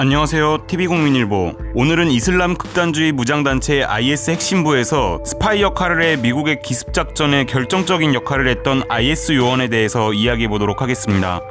안녕하세요. TV국민일보. 오늘은 이슬람 극단주의 무장단체 IS 핵심부에서 스파이 역할을 해 미국의 기습작전에 결정적인 역할을 했던 IS 요원에 대해서 이야기해 보도록 하겠습니다.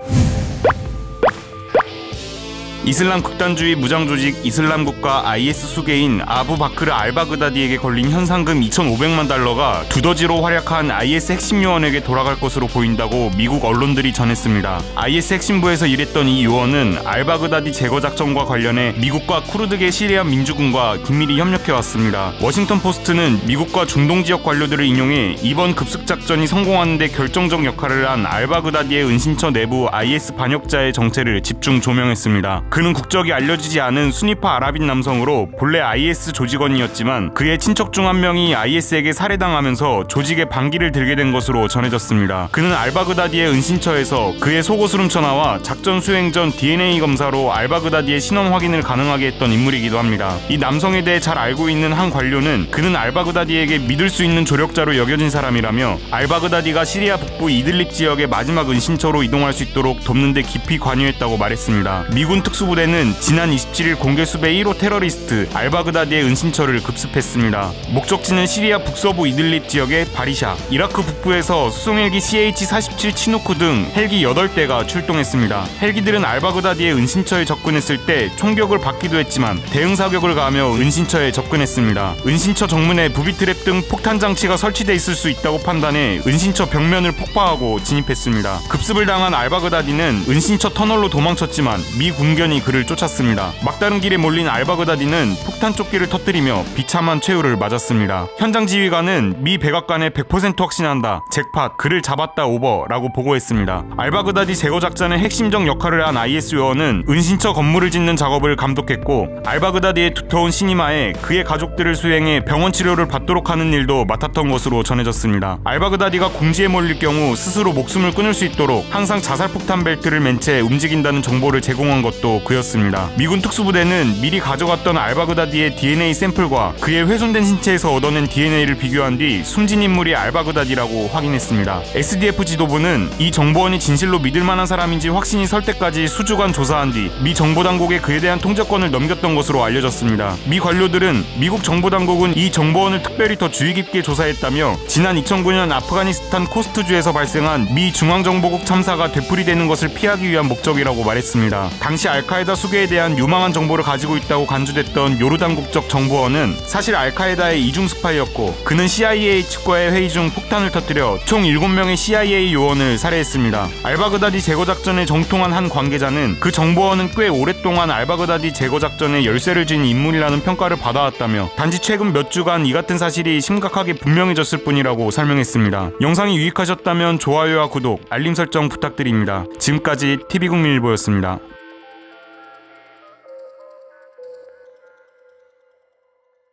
이슬람 극단주의 무장 조직 이슬람 국가 IS 수괴인 아부 바크르 알바그다디에게 걸린 현상금 2,500만 달러가 두더지로 활약한 IS 핵심 요원에게 돌아갈 것으로 보인다고 미국 언론들이 전했습니다. IS 핵심부에서 일했던 이 요원은 알바그다디 제거 작전과 관련해 미국과 쿠르드계 시리아 민주군과 긴밀히 협력해 왔습니다. 워싱턴 포스트는 미국과 중동 지역 관료들을 인용해 이번 급습 작전이 성공하는데 결정적 역할을 한 알바그다디의 은신처 내부 IS 반역자의 정체를 집중 조명했습니다. 그는 국적이 알려지지 않은 순위파 아랍인 남성으로 본래 IS 조직원이었지만 그의 친척 중 한 명이 IS에게 살해당하면서 조직의 반기를 들게 된 것으로 전해졌습니다. 그는 알바그다디의 은신처에서 그의 속옷을 훔쳐나와 작전 수행 전 DNA 검사로 알바그다디의 신원 확인을 가능하게 했던 인물이기도 합니다. 이 남성에 대해 잘 알고 있는 한 관료는 그는 알바그다디에게 믿을 수 있는 조력자로 여겨진 사람이라며 알바그다디가 시리아 북부 이들립 지역의 마지막 은신처로 이동할 수 있도록 돕는 데 깊이 관여했다고 말했습니다. 미군 특수 특수부대는 지난 27일 공개 수배 1호 테러리스트 알바그다디의 은신처를 급습했습니다. 목적지는 시리아 북서부 이들립 지역의 바리샤, 이라크 북부에서 수송헬기 CH-47 치누크 등 헬기 8대가 출동했습니다. 헬기들은 알바그다디의 은신처에 접근했을 때 총격을 받기도 했지만 대응 사격을 가하며 은신처에 접근했습니다. 은신처 정문에 부비트랩 등 폭탄 장치가 설치돼 있을 수 있다고 판단해 은신처 벽면을 폭파하고 진입했습니다. 급습을 당한 알바그다디는 은신처 터널로 도망쳤지만 미 군견 민간이 그를 쫓았습니다. 막다른 길에 몰린 알바그다디는 폭탄 조끼를 터뜨리며 비참한 최후를 맞았습니다. 현장 지휘관은 미 백악관에 100% 확신한다. 잭팟, 그를 잡았다 오버라고 보고했습니다. 알바그다디 제거 작전의 핵심적 역할을 한 IS 요원은 은신처 건물을 짓는 작업을 감독했고 알바그다디의 두터운 신임하에 그의 가족들을 수행해 병원 치료를 받도록 하는 일도 맡았던 것으로 전해졌습니다. 알바그다디가 궁지에 몰릴 경우 스스로 목숨을 끊을 수 있도록 항상 자살폭탄 벨트를 맨 채 움직인다는 정보를 제공한 것도 그였습니다. 미군 특수부대는 미리 가져갔던 알바그다디의 DNA 샘플과 그의 훼손된 신체에서 얻어낸 DNA를 비교한 뒤 숨진 인물이 알바그다디라고 확인했습니다. SDF 지도부는 이 정보원이 진실로 믿을 만한 사람인지 확신이 설 때까지 수주간 조사한 뒤 미 정보당국에 그에 대한 통제권을 넘겼던 것으로 알려졌습니다. 미 관료들은 미국 정보당국은 이 정보원을 특별히 더 주의 깊게 조사했다며 지난 2009년 아프가니스탄 코스트주에서 발생한 미 중앙정보국 참사가 되풀이되는 것을 피하기 위한 목적이라고 말했습니다. 당시 알 알카에다 수계에 대한 유망한 정보를 가지고 있다고 간주됐던 요르단 국적 정보원은 사실 알카에다의 이중 스파이였고 그는 CIA 측과의 회의 중 폭탄을 터뜨려 총 7명의 CIA 요원을 살해했습니다. 알바그다디 제거 작전에 정통한 한 관계자는 그 정보원은 꽤 오랫동안 알바그다디 제거 작전에 열쇠를 쥔 인물이라는 평가를 받아왔다며 단지 최근 몇 주간 이 같은 사실이 심각하게 분명해졌을 뿐이라고 설명했습니다. 영상이 유익하셨다면 좋아요와 구독, 알림 설정 부탁드립니다. 지금까지 TV국민일보였습니다.